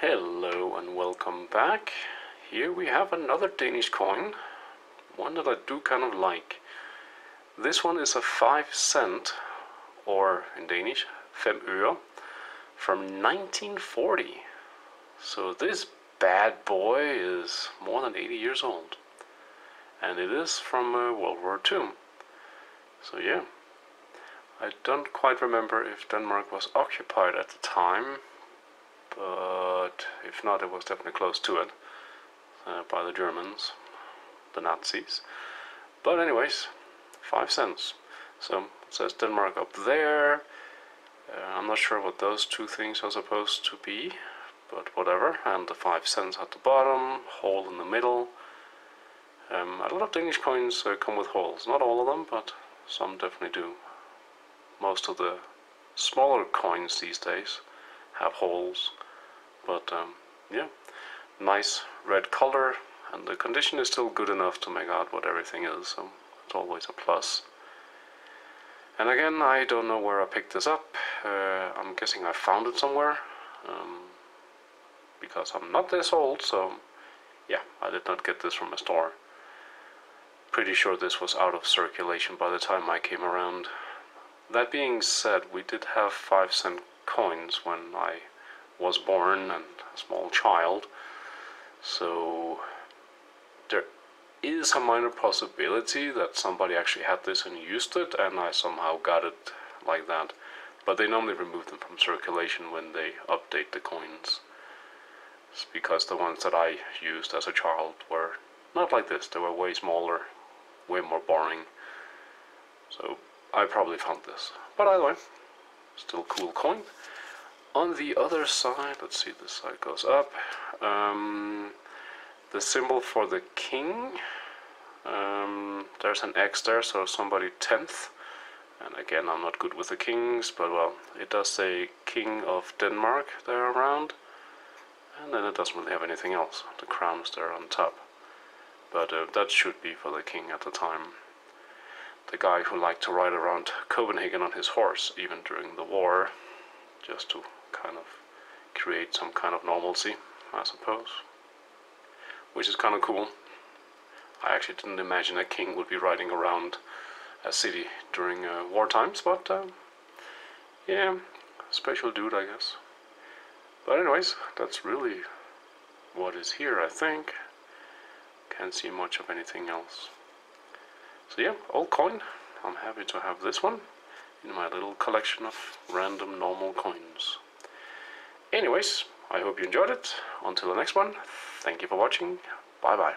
Hello and welcome back. Here we have another Danish coin, one that I do kind of like. This one is a 5 cent, or in Danish, 5 øre, from 1940. So this bad boy is more than 80 years old. And it is from uh, World War II. So yeah. I don't quite remember if Denmark was occupied at the time, but if not, it was definitely close to it uh, by the Germans, the Nazis. But anyways, five cents. So it says Denmark up there. Uh, I'm not sure what those two things are supposed to be, but whatever. And the five cents at the bottom, hole in the middle. Um, a lot of Danish coins uh, come with holes. Not all of them, but some definitely do most of the smaller coins these days have holes but um, yeah nice red color and the condition is still good enough to make out what everything is so it's always a plus. and again I don't know where I picked this up. Uh, I'm guessing I found it somewhere um, because I'm not this old so yeah I did not get this from a store. Pretty sure this was out of circulation by the time I came around. That being said, we did have five cent coins when I was born and a small child, so there is a minor possibility that somebody actually had this and used it, and I somehow got it like that. But they normally remove them from circulation when they update the coins. It's because the ones that I used as a child were not like this, they were way smaller, way more boring. So I probably found this. But either way, still cool coin. On the other side, let's see, this side goes up. Um, the symbol for the king. Um, there's an X there, so somebody 10th. And again, I'm not good with the kings, but well, it does say King of Denmark there around. And then it doesn't really have anything else. The crown's there on top. But uh, that should be for the king at the time the guy who liked to ride around Copenhagen on his horse, even during the war, just to kind of create some kind of normalcy, I suppose. Which is kind of cool. I actually didn't imagine a king would be riding around a city during uh, war times, but uh, yeah, special dude, I guess. But anyways, that's really what is here, I think. Can't see much of anything else. So yeah, old coin. I'm happy to have this one in my little collection of random normal coins. Anyways, I hope you enjoyed it. Until the next one, thank you for watching. Bye bye.